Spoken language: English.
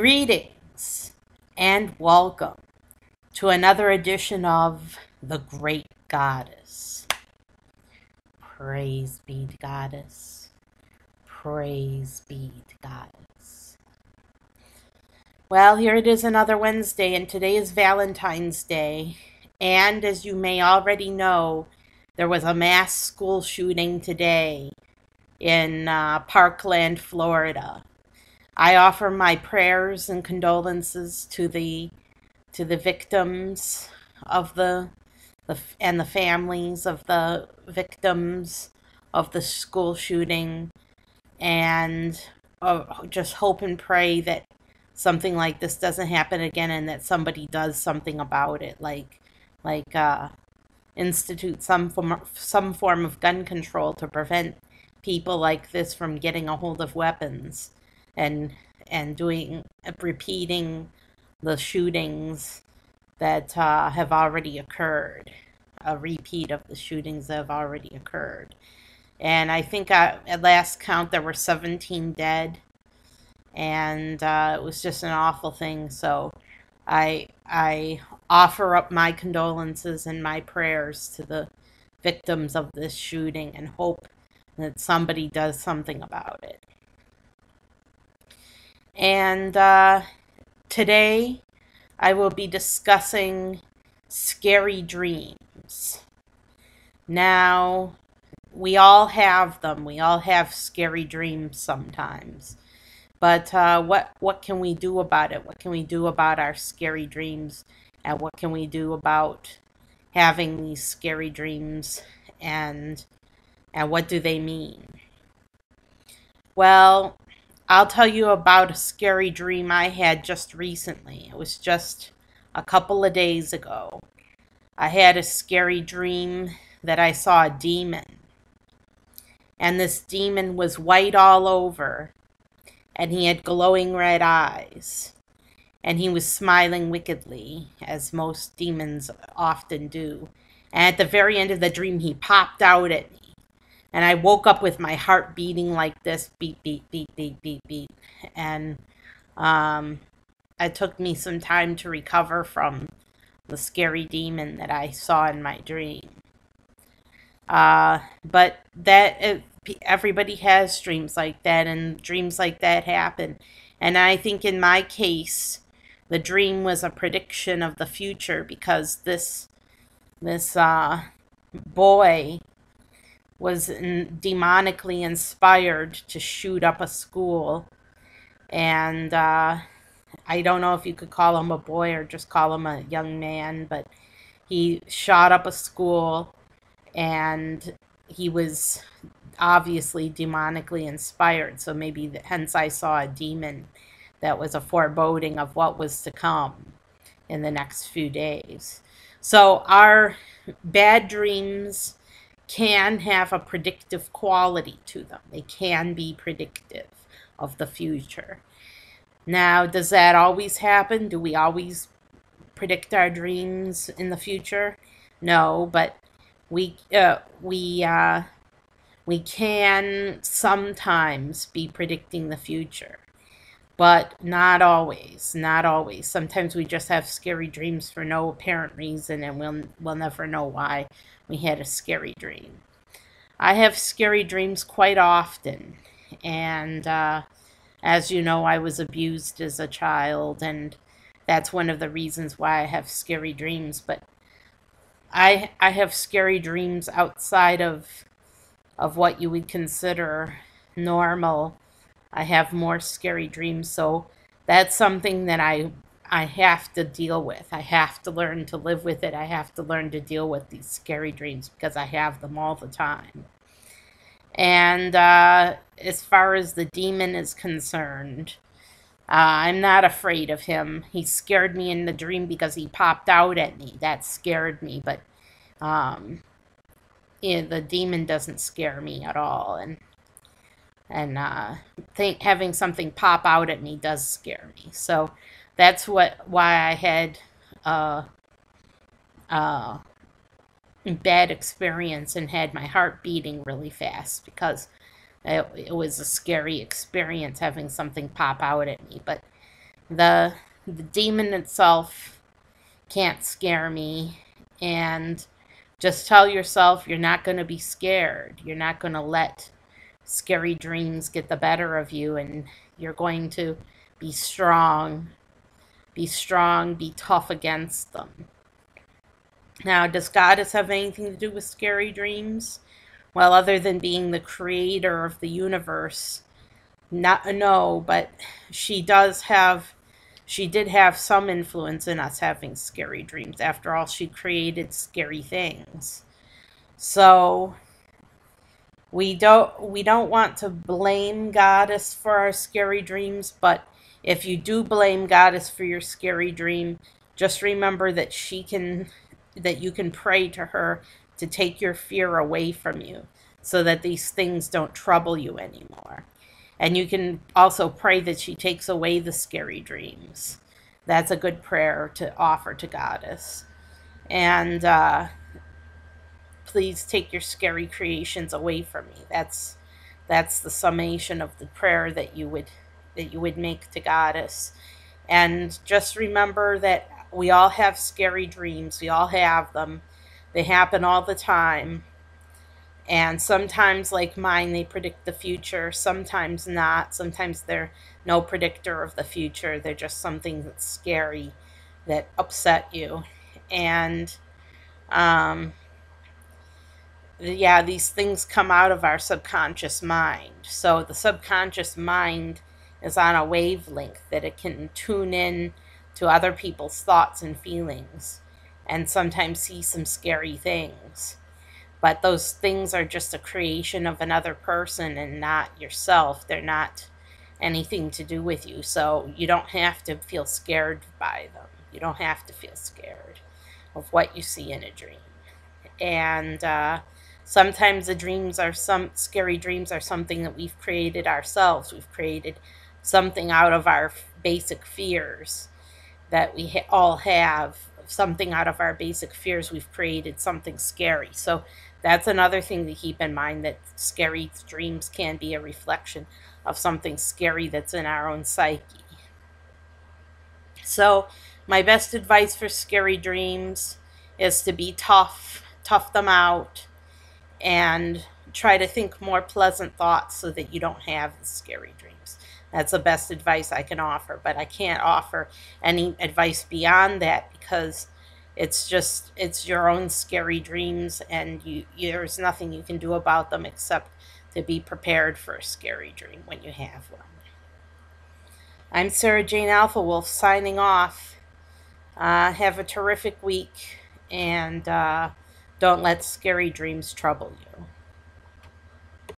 Greetings and welcome to another edition of The Great Goddess. Praise be to Goddess. Praise be to Goddess. Well, here it is another Wednesday, and today is Valentine's Day. And as you may already know, there was a mass school shooting today in uh, Parkland, Florida. I offer my prayers and condolences to the to the victims of the, the and the families of the victims of the school shooting. And uh, just hope and pray that something like this doesn't happen again and that somebody does something about it like like uh, institute some form some form of gun control to prevent people like this from getting a hold of weapons and and doing repeating the shootings that uh, have already occurred, a repeat of the shootings that have already occurred. And I think uh, at last count there were 17 dead, and uh, it was just an awful thing. So I I offer up my condolences and my prayers to the victims of this shooting and hope that somebody does something about it. And uh, today I will be discussing scary dreams. Now, we all have them. We all have scary dreams sometimes. But uh, what what can we do about it? What can we do about our scary dreams? And what can we do about having these scary dreams? And and what do they mean? Well, I'll tell you about a scary dream I had just recently. It was just a couple of days ago. I had a scary dream that I saw a demon. And this demon was white all over, and he had glowing red eyes. And he was smiling wickedly, as most demons often do. And at the very end of the dream, he popped out at me and I woke up with my heart beating like this beat, beat, beat, beat, beat, beat. And um, it took me some time to recover from the scary demon that I saw in my dream. Uh, but that it, everybody has dreams like that, and dreams like that happen. And I think in my case, the dream was a prediction of the future because this this uh, boy was in, demonically inspired to shoot up a school. And uh, I don't know if you could call him a boy or just call him a young man, but he shot up a school and he was obviously demonically inspired. So maybe the, hence I saw a demon that was a foreboding of what was to come in the next few days. So our bad dreams can have a predictive quality to them. They can be predictive of the future. Now, does that always happen? Do we always predict our dreams in the future? No, but we uh, we uh, we can sometimes be predicting the future, but not always. Not always. Sometimes we just have scary dreams for no apparent reason, and we'll we'll never know why we had a scary dream. I have scary dreams quite often, and uh, as you know, I was abused as a child, and that's one of the reasons why I have scary dreams. But I I have scary dreams outside of of what you would consider normal. I have more scary dreams, so that's something that I I have to deal with. I have to learn to live with it. I have to learn to deal with these scary dreams because I have them all the time. And uh, as far as the demon is concerned, uh, I'm not afraid of him. He scared me in the dream because he popped out at me. That scared me, but um, yeah, the demon doesn't scare me at all. And and uh, think having something pop out at me does scare me. So that's what why I had uh, uh, bad experience and had my heart beating really fast because it, it was a scary experience having something pop out at me. But the the demon itself can't scare me and just tell yourself you're not going to be scared. You're not going to let scary dreams get the better of you and you're going to be strong. Be strong, be tough against them. Now, does Goddess have anything to do with scary dreams? Well, other than being the creator of the universe, not no, but she does have she did have some influence in us having scary dreams. After all, she created scary things. So we don't we don't want to blame goddess for our scary dreams, but if you do blame goddess for your scary dream, just remember that she can that you can pray to her to take your fear away from you so that these things don't trouble you anymore. And you can also pray that she takes away the scary dreams. That's a good prayer to offer to Goddess. And uh, please take your scary creations away from me. That's that's the summation of the prayer that you would that you would make to Goddess. And just remember that we all have scary dreams. We all have them. They happen all the time. And sometimes, like mine, they predict the future, sometimes not. Sometimes they're no predictor of the future, they're just something that's scary that upset you. And um, yeah, these things come out of our subconscious mind. So the subconscious mind is on a wavelength that it can tune in to other people's thoughts and feelings and sometimes see some scary things but those things are just a creation of another person and not yourself. They're not anything to do with you. So you don't have to feel scared by them. You don't have to feel scared of what you see in a dream. And uh, sometimes the dreams are some scary dreams are something that we've created ourselves. We've created something out of our basic fears that we ha- all have. Something out of our basic fears, we've created something scary. So that's another thing to keep in mind that scary dreams can be a reflection of something scary that's in our own psyche. So, my best advice for scary dreams is to be tough, tough them out, and try to think more pleasant thoughts so that you don't have scary dreams. That's the best advice I can offer, but I can't offer any advice beyond that because it's just it's your own scary dreams and you, there's nothing you can do about them except to be prepared for a scary dream when you have one i'm sarah jane Alphawolf signing off uh, have a terrific week and uh, don't let scary dreams trouble you